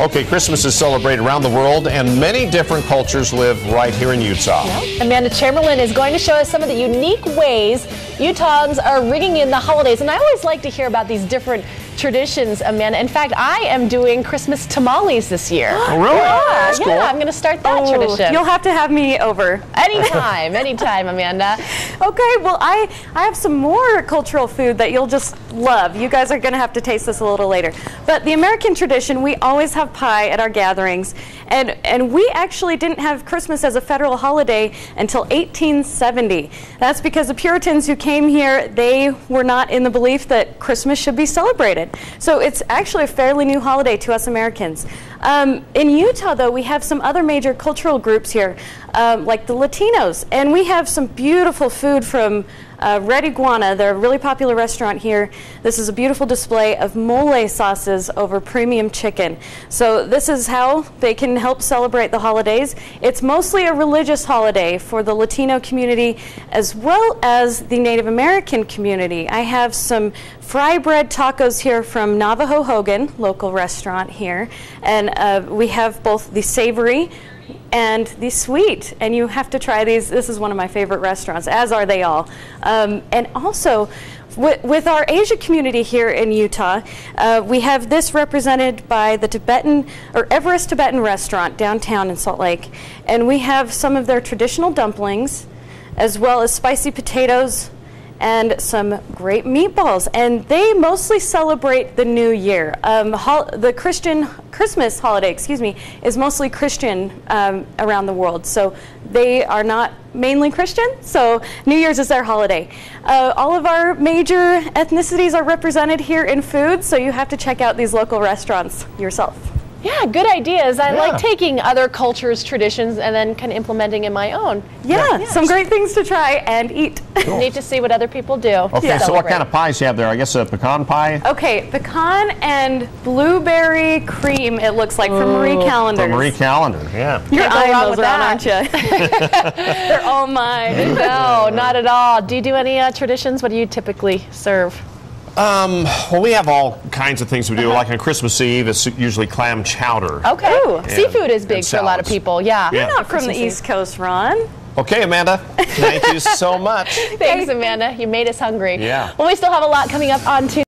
Okay, Christmas is celebrated around the world, and many different cultures live right here in Utah. Amanda Chamberlain is going to show us some of the unique ways Utahns are ringing in the holidays. And I always like to hear about these different traditions, Amanda. In fact, I am doing Christmas tamales this year. Oh, really? Yeah, That's yeah, cool. I'm going to start that Oh, tradition. You'll have to have me over. anytime, anytime, Amanda. Okay, well, I, I have some more cultural food that you'll just love. You guys are going to have to taste this a little later. But the American tradition, we always have pie at our gatherings. And, and we actually didn't have Christmas as a federal holiday until 1870. That's because the Puritans who came here, they were not in the belief that Christmas should be celebrated. So it's actually a fairly new holiday to us Americans. Um, in Utah, though, we have some other major cultural groups here, um, like the Latinos, and we have some beautiful food from uh, Red Iguana. They're a really popular restaurant here. This is a beautiful display of mole sauces over premium chicken. So this is how they can help celebrate the holidays. It's mostly a religious holiday for the Latino community as well as the Native American community. I have some fry bread tacos here from Navajo Hogan, local restaurant here, and uh, we have both the savory and the sweet. And you have to try these. This is one of my favorite restaurants, as are they all. Um, and also, with, with our Asia community here in Utah, uh, we have this represented by the Tibetan or Everest Tibetan restaurant downtown in Salt Lake. And we have some of their traditional dumplings, as well as spicy potatoes and some great meatballs. And they mostly celebrate the new year. Um, the Christian Christmas holiday, excuse me, is mostly Christian um, around the world. So they are not mainly Christian. So New Year's is their holiday. Uh, all of our major ethnicities are represented here in food. So you have to check out these local restaurants yourself. Yeah, good ideas. I Yeah. like taking other cultures' traditions and then kind of implementing in my own. Yeah, some great things to try and eat. Need to see what other people do. Okay, so what kind of pies do you have there? I guess a pecan pie Okay, pecan and blueberry cream. It looks like from Marie Callender's. from Marie Callender. Yeah. You're eyeing wrong those with around, that. aren't you? They're all mine. No, not at all. Do you do any uh, traditions? What do you typically serve? Um, well, we have all kinds of things we do. Like on Christmas Eve, it's usually clam chowder. Okay. Ooh. Seafood is big for a lot of people. Yeah. Yeah. Not from the Christmas Eve. East Coast, Ron. Okay, Amanda. Thank you so much. Thanks, Amanda. You made us hungry. Yeah. Well, we still have a lot coming up on Tuesday.